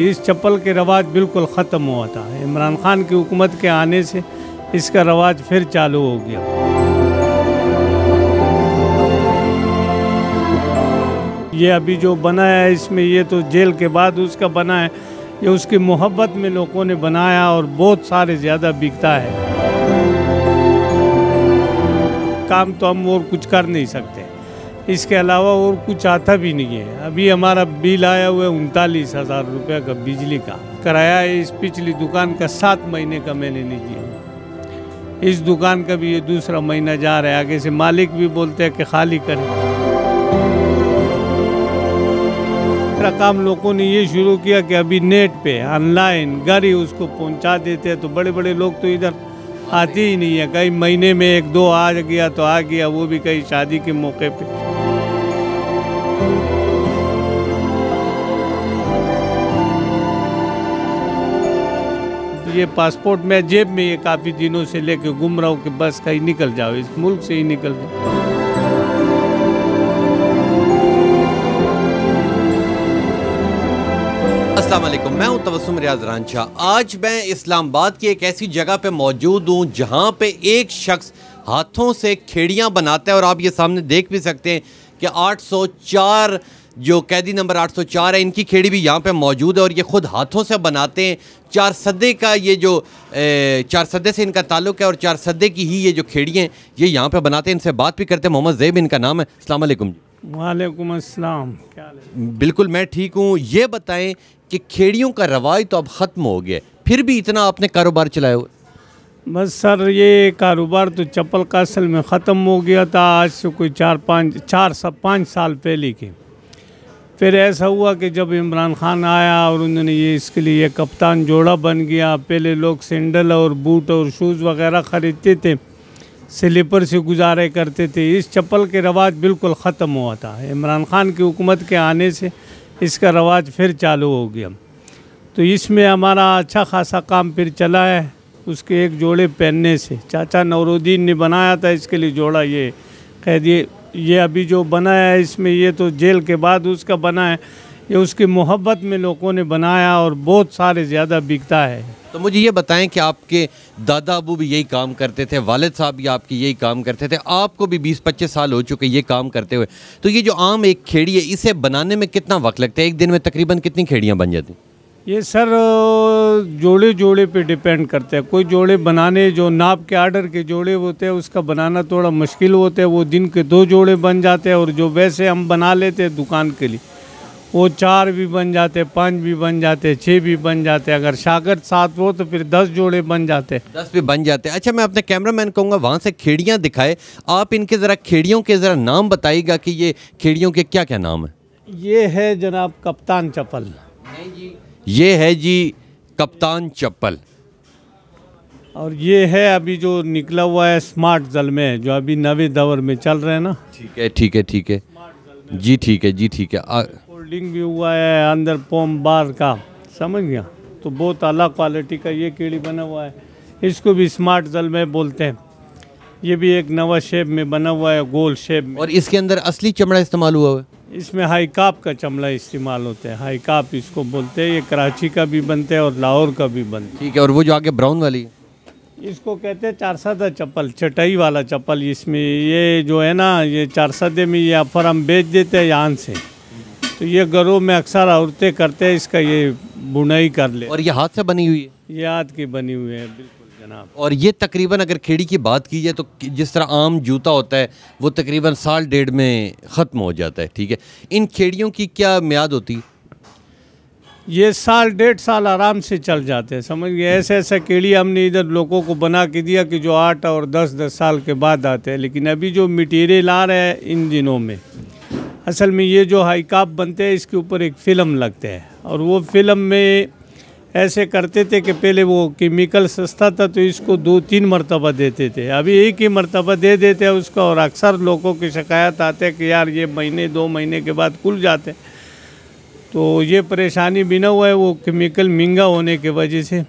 इस चप्पल के रवाज बिल्कुल ख़त्म हुआ था। इमरान खान की हुकूमत के आने से इसका रवाज फिर चालू हो गया। ये अभी जो बना है, इसमें ये तो जेल के बाद उसका बना है। ये उसकी मोहब्बत में लोगों ने बनाया और बहुत सारे ज़्यादा बिकता है। काम तो हम और कुछ कर नहीं सकते। इसके अलावा और कुछ आता भी नहीं है। अभी हमारा बिल आया हुआ है उनतालीस हज़ार रुपये का बिजली का। किराया इस पिछली दुकान का सात महीने का मैंने नहीं दिया। इस दुकान का भी ये दूसरा महीना जा रहा है। आगे से मालिक भी बोलते हैं कि खाली करें। काम लोगों ने ये शुरू किया कि अभी नेट पे ऑनलाइन घर ही उसको पहुँचा देते हैं। तो बड़े बड़े लोग तो इधर आते ही नहीं है। कई महीने में एक दो आ गया तो आ गया, वो भी कई शादी के मौके पे। ये पासपोर्ट मैं जेब में ये काफ़ी दिनों से लेके घूम रहा हूँ कि बस कहीं निकल जाओ, इस मुल्क से ही निकल जाओ। अस्सलाम वालेकुम मैं हूँ तबस्सुम रियाज रांझा आज मैं इस्लामाबाद की एक ऐसी जगह पे मौजूद हूँ जहाँ पे एक शख्स हाथों से खेड़ियाँ बनाता है और आप ये सामने देख भी सकते हैं कि 804 जो कैदी नंबर 804 है इनकी खेड़ी भी यहाँ पे मौजूद है और ये ख़ुद हाथों से बनाते हैं। चार सदे का ये जो ए, चार सदे से इनका ताल्लुक है और चार सदे की ही ये जो खेड़ी हैं ये यहाँ पे बनाते हैं। इनसे बात भी करते हैं। मोहम्मद जैब इनका नाम है। अस्सलाम वालेकुम अस्सलाम। क्या बिल्कुल मैं ठीक हूँ। ये बताएँ कि खेड़ियों का रवाज तो अब ख़त्म हो गया फिर भी इतना आपने कारोबार चलाया हुआ? बस सर, ये कारोबार तो चप्पल का असल में ख़त्म हो गया था। आज से कोई चार पाँच, चार सब पाँच साल पहले के। फिर ऐसा हुआ कि जब इमरान खान आया और उन्होंने ये इसके लिए ये कप्तान जोड़ा बन गया, पहले लोग सैंडल और बूट और शूज़ वगैरह ख़रीदते थे, स्लीपर से गुजारे करते थे। इस चप्पल के रवाज बिल्कुल ख़त्म हुआ था। इमरान खान की हुकूमत के आने से इसका रवाज फिर चालू हो गया। तो इसमें हमारा अच्छा खासा काम फिर चला है। उसके एक जोड़े पहनने से। चाचा नौरुद्दीन ने बनाया था, इसके लिए जोड़ा ये। कह दिए ये अभी जो बना है, इसमें ये तो जेल के बाद उसका बना है। ये उसकी मोहब्बत में लोगों ने बनाया और बहुत सारे ज़्यादा बिकता है। तो मुझे ये बताएँ कि आपके दादा अबू भी यही काम करते थे वालिद साहब भी आपके यही काम करते थे। आपको भी 20-25 साल हो चुके ये काम करते हुए। तो ये जो आम एक खेड़ी है इसे बनाने में कितना वक्त लगता है? एक दिन में तकरीबन कितनी खेड़ियाँ बन जाती? ये सर जोड़े जोड़े पे डिपेंड करते हैं। कोई जोड़े बनाने जो नाप के आर्डर के जोड़े होते हैं उसका बनाना थोड़ा मुश्किल होता है। वो दिन के दो जोड़े बन जाते हैं और जो वैसे हम बना लेते हैं दुकान के लिए। वो चार भी बन जाते पाँच भी बन जाते छः भी बन जाते अगर शागर्द सात हो तो फिर दस जोड़े बन जाते। दस भी बन जाते। अच्छा मैं अपने कैमरा मैन कहूँगा वहाँ से खेड़ियाँ दिखाए। आप इनके ज़रा खेड़ियों के ज़रा नाम बताइएगा कि ये खेड़ियों के क्या क्या नाम है। ये है जनाब कप्तान चप्पल। ये है जी कप्तान चप्पल। और ये है अभी जो निकला हुआ है स्मार्ट जल में जो अभी नवे दौर में चल रहे हैं ना। ठीक है ठीक है ठीक है। जी ठीक है जी ठीक है। होल्डिंग भी हुआ है अंदर पोम बार का। समझ गया? तो बहुत अलग क्वालिटी का ये कीड़ी बना हुआ है। इसको भी स्मार्ट जल में बोलते हैं। ये भी एक नवा शेप में बना हुआ है गोल शेप में। और इसके अंदर असली चमड़ा इस्तेमाल हुआ है? इसमें हाई काप का चमड़ा इस्तेमाल होता है। हाई काप इसको बोलते हैं ये कराची का भी बनते है और लाहौर का भी बनता है। ठीक है और वो जो आगे ब्राउन वाली है? इसको कहते हैं चार सदा चप्पल चटाई वाला चप्पल। इसमें ये जो है ना ये चार सदे में ये अफर हम बेच देते हैं यहाँ से। तो ये घरों में अक्सर औरतें करते हैं इसका ये बुनाई कर ले। और ये हाथ से बनी हुई है? ये हाथ की बनी हुई है बिल्कुल जनाब। और ये तकरीबन अगर खेड़ी की बात की जाए तो जिस तरह आम जूता होता है वो तकरीबन साल डेढ़ में ख़त्म हो जाता है ठीक है? इन खेड़ियों की क्या म्याद होती है? ये साल डेढ़ साल आराम से चल जाते हैं समझ गए? ऐसे ऐसा केड़ी हमने इधर लोगों को बना के दिया कि जो आठ और दस दस साल के बाद आते हैं लेकिन अभी जो मटीरियल आ रहा है इन दिनों में असल में ये जो हाई काप बनते हैं, इसके ऊपर एक फ़िल्म लगते हैं। और वो फ़िल्म में ऐसे करते थे कि पहले वो केमिकल सस्ता था तो इसको दो तीन मरतबा देते थे। अभी एक ही मरतबा दे देते हैं उसका, और अक्सर लोगों की शिकायत आते हैं कि यार, ये महीने, दो महीने के बाद खुल जाते हैं। तो ये परेशानी भी ना हुआ है, वो केमिकल महँगा होने की वजह से।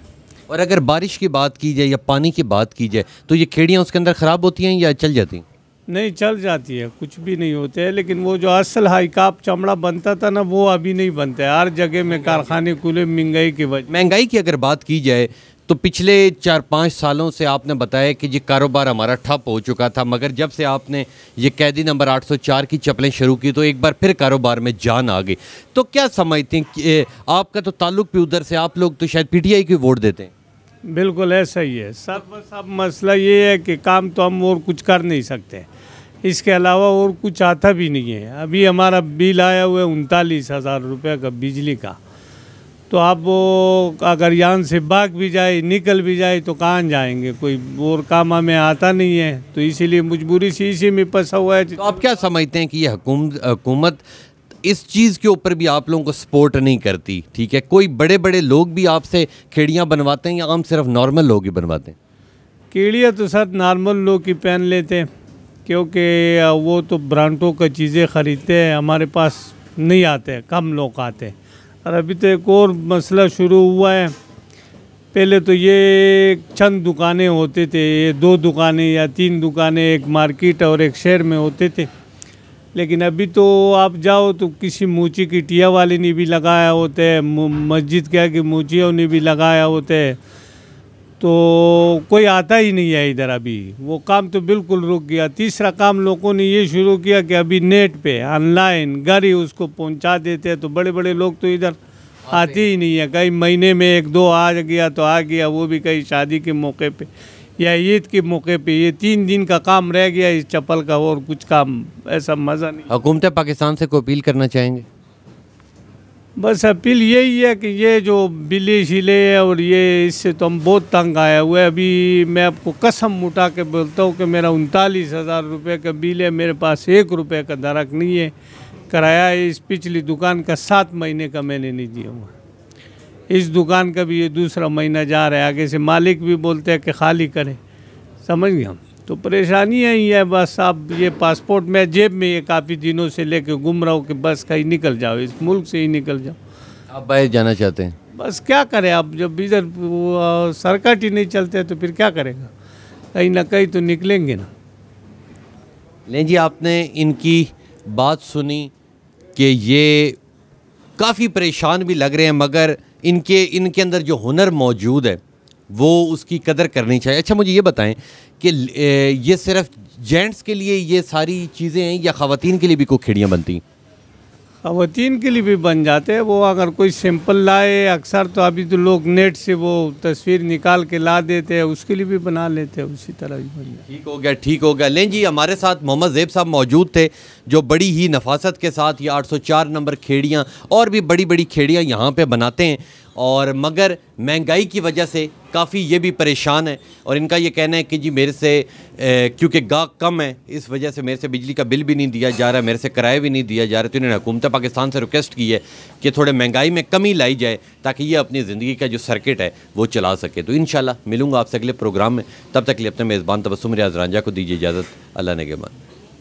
और अगर बारिश की बात की जाए या पानी की बात की जाए तो ये खेड़ियाँ उसके अंदर ख़राब होती हैं या चल जाती हैं? नहीं चल जाती है कुछ भी नहीं होते है लेकिन वो जो असल हाई काप चमड़ा बनता था ना वो अभी नहीं बनता है। हर जगह में कारखाने खुले महँगाई की वजह महँगाई की अगर बात की जाए तो पिछले चार पाँच सालों से आपने बताया कि ये कारोबार हमारा ठप हो चुका था मगर जब से आपने ये कैदी नंबर 804 की चप्पलें शुरू की तो एक बार फिर कारोबार में जान आ गई। तो क्या समझते हैं कि आपका तो ताल्लुक भी उधर से आप लोग तो शायद पीटीआई की वोट देते हैं। बिल्कुल ऐसा ही है। सब सब मसला ये है कि काम तो हम और कुछ कर नहीं सकते। इसके अलावा और कुछ आता भी नहीं है। अभी हमारा बिल आया हुआ है उनतालीस हज़ार रुपये का बिजली का। तो आप वो अगर यहाँ से भाग भी जाए निकल भी जाए तो कहाँ जाएँगे? कोई और काम हमें आता नहीं है। तो इसीलिए मजबूरी से इसी में फंसा हुआ है। तो आप क्या समझते हैं कि ये हुकूमत हुकूमत इस चीज़ के ऊपर भी आप लोगों को सपोर्ट नहीं करती? ठीक है? कोई बड़े बड़े लोग भी आपसे खेड़ियाँ बनवाते हैं या आम सिर्फ़ नॉर्मल लोग ही बनवाते हैं? कीड़िया तो सर नॉर्मल लोग ही पहन लेते हैं। क्योंकि वो तो ब्रांडों का चीज़ें ख़रीदते हैं, हमारे पास नहीं आते कम लोग आते हैं। और अभी तो एक और मसला शुरू हुआ है। पहले तो ये चंद दुकानें होते थे, ये दो दुकानें या तीन दुकानें, एक मार्केट और एक शहर में होते थे। लेकिन अभी तो आप जाओ तो किसी मूची की टिया वाले ने भी लगाया होता है मस्जिद क्या कि मूचियों ने भी लगाया होता है। तो कोई आता ही नहीं है इधर अभी। वो काम तो बिल्कुल रुक गया। तीसरा काम लोगों ने ये शुरू किया कि अभी नेट पे ऑनलाइन घर ही उसको पहुँचा देते हैं। तो बड़े बड़े लोग तो इधर आते ही नहीं है। कई महीने में एक दो आ गया तो आ गया वो भी कहीं शादी के मौके पे या ईद के मौके पे। ये तीन दिन का काम रह गया इस चप्पल का और कुछ काम ऐसा मज़ा नहीं। हुकूमत पाकिस्तान से को अपील करना चाहेंगे? बस अपील यही है कि ये जो बिल्ली शिले और ये इससे तो हम बहुत तंग आए हुए अभी मैं आपको कसम उठा के बोलता हूँ कि मेरा उनतालीस हज़ार रुपये का बिल है, मेरे पास एक रुपये का दरक नहीं है। कराया इस पिछली दुकान का, सात महीने का मैंने नहीं दिया हुआ। इस दुकान का भी ये दूसरा महीना जा रहा है, आगे से मालिक भी बोलते हैं कि खाली करें। समझ गए हम? तो परेशानी ही है बस आप ये पासपोर्ट में जेब में ये काफ़ी दिनों से लेके घूम रहा हूँ कि बस कहीं निकल जाओ इस मुल्क से ही निकल जाओ। आप बाहर जाना चाहते हैं? बस क्या करें आप जब इधर सरकट ही नहीं चलते तो फिर क्या करेगा? कहीं ना कहीं तो निकलेंगे ना। नहीं जी आपने इनकी बात सुनी कि ये काफ़ी परेशान भी लग रहे हैं मगर इनके इनके अंदर जो हुनर मौजूद है वो उसकी कदर करनी चाहिए। अच्छा मुझे ये बताएँ कि ये सिर्फ़ जेंट्स के लिए ये सारी चीज़ें हैं या ख़वान के लिए भी कोई खिड़ियाँ बनती खातन के लिए भी बन जाते हैं। वो अगर कोई सिंपल लाए अक्सर तो अभी तो लोग नेट से वो तस्वीर निकाल के ला देते हैं उसके लिए भी बना लेते हैं उसी तरह भी बन ठीक हो गया ठीक हो गया। लें जी हमारे साथ मोहम्मद जेब साहब मौजूद थे जो बड़ी ही नफासत के साथ ये 804 नंबर खेड़ियाँ और भी बड़ी बड़ी खेड़ियाँ यहाँ पर बनाते हैं। और मगर महँगाई की वजह से काफ़ी ये भी परेशान है। और इनका ये कहना है कि जी मेरे से क्योंकि गाहक कम है, इस वजह से मेरे से बिजली का बिल भी नहीं दिया जा रहा, मेरे से किराया भी नहीं दिया जा रहा तो इन्होंने हुकूमत पाकिस्तान से रिक्वेस्ट की है कि थोड़े महँगाई में कमी लाई जाए ताकि ये अपनी ज़िंदगी का जो सर्किट है, वो चला सके। तो इन मिलूँगा आपसे अगले प्रोग्राम में। तब तक लिए अपने मेज़बान तबसम रियाज रांझा को दीजिए इजाज़त। अल्लाह ने के मान।